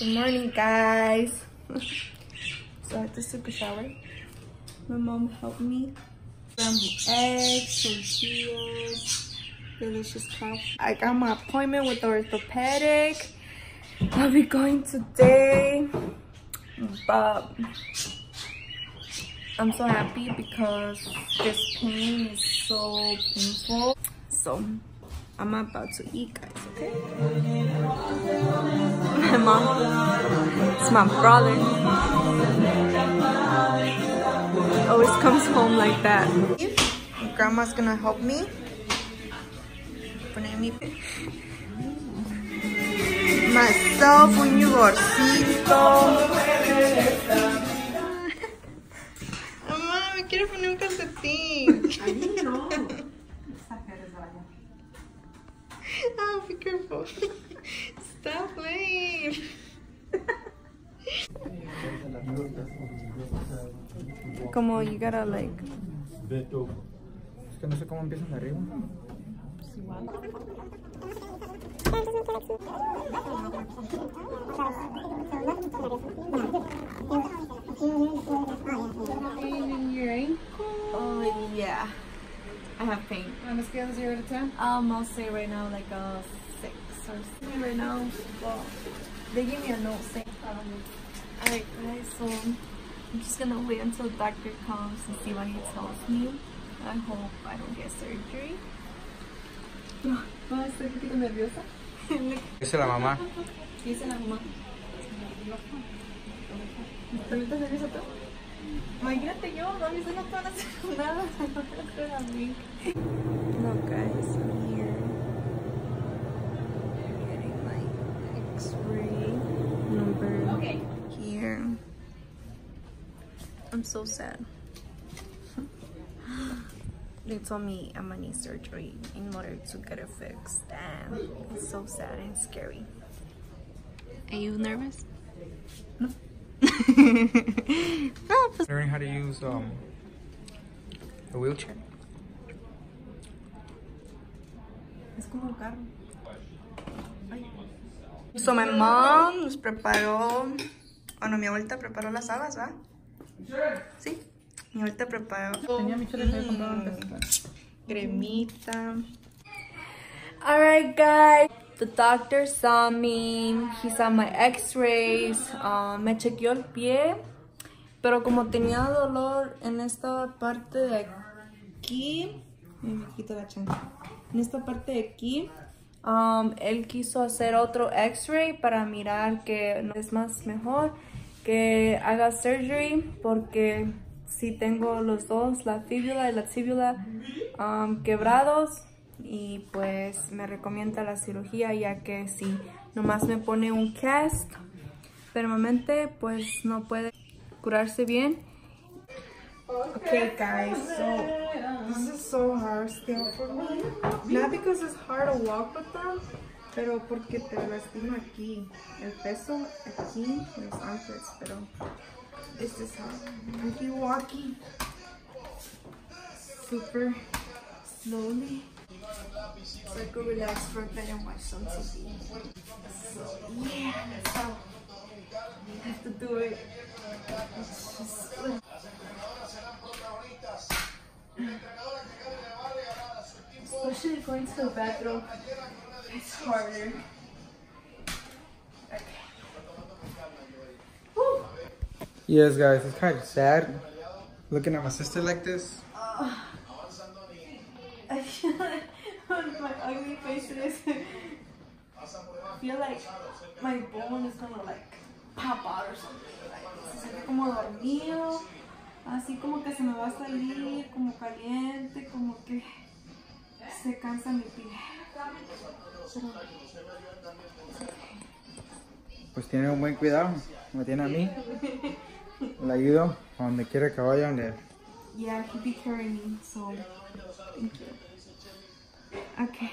Good morning, guys. so I just took a shower. My mom helped me. Scrambled eggs, tortillas, delicious coffee. I got my appointment with the orthopedic. I'll be going today, but I'm so happy because this pain is so painful. So I'm about to eat, guys, okay? My mom, it's my brother. He always comes home like that. Grandma's gonna help me. Myself, un yogurcito. Mamá, me quiero poner un calcetín. Oh, be careful. Stop playing. Como you gotta like. Es que no sé cómo empiezan de arriba. in your ankle? Oh yeah. I have pain. On a scale of 0 to 10? Um, I'll say right now like a or right now. Well, they gave me a note saying. Um, Alright guys, so I'm just gonna wait until the doctor comes and see what he tells me. I hope I don't get surgery. No, estoy un poquito nerviosa. Esa la mamá. ¿Qué dice la mamá? ¿También estás nerviosa tú? Imagínate yo, no, mis no hacer nada. Hacer a. No, guys, I'm so sad. They told me I'm gonna need surgery in order to get it fixed. And it's so sad and scary. Are you nervous? No. no, Learning how to use um a wheelchair. Es como un carro. So my mom nos preparó, bueno, mi abuelita preparó las habas, ¿va? Sí, mi abuelita preparó. Tenía mi. Cremita. Alright guys, the doctor saw me, he saw my x-rays, uh, me chequeó el pie, pero como tenía dolor en esta parte de aquí, me quito la chancla, en esta parte de aquí, um, él quiso hacer otro x-ray para mirar que no es más mejor, que haga surgery porque si tengo los dos, la fíbula y la tíbula um, quebrados y pues me recomienda la cirugía ya que si nomás me pone un cast permanente pues no puede curarse bien. Okay guys, so this is so hard still for me. Not because it's hard to walk with them, pero porque te lastimo aquí. El peso aquí, los armpits, pero this is hard. I walking super slowly. So I could relax for a bit and watch some TV. So yeah, so I have to do it. It's just Especially going to the bathroom, it's harder. Okay. Woo. Yes, guys, it's kind of sad looking at my sister like this. Uh, I feel like my ugly face is I feel like my bone is gonna like pop out or something. Like, se siente como dormido, así como que se me va a salir, como caliente, como que se cansa mi piel. Pues tiene un buen cuidado. Me tiene a mí. Le ayudo a donde quiera que vaya. Donde... yeah, he be carrying me, so thank you. Okay.